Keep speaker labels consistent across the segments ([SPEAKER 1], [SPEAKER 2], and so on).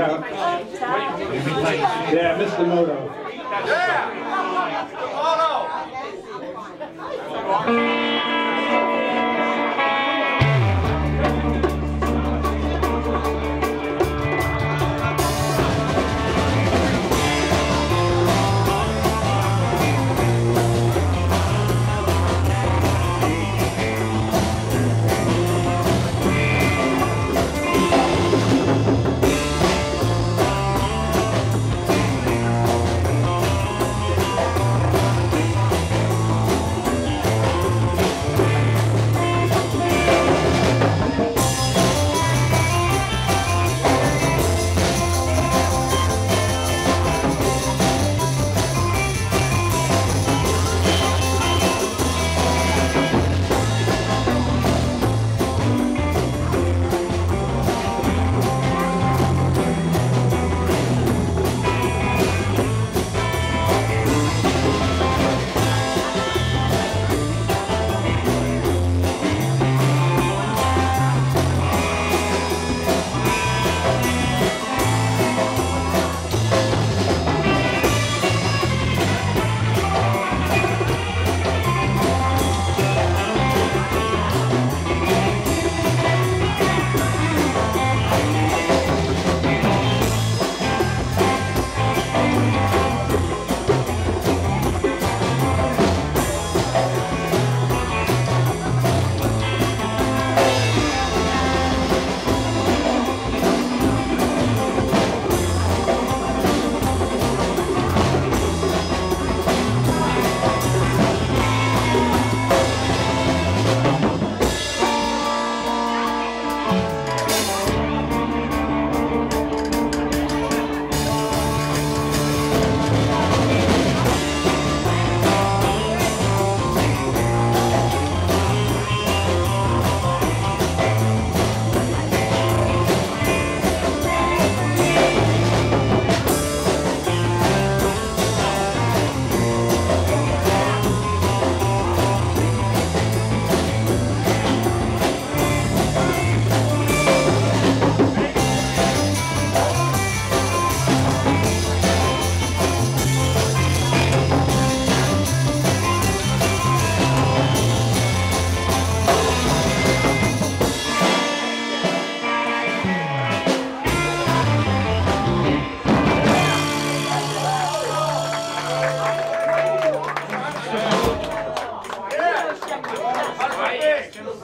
[SPEAKER 1] Yeah, Mr. Moto.
[SPEAKER 2] Yeah.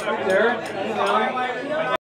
[SPEAKER 2] up there.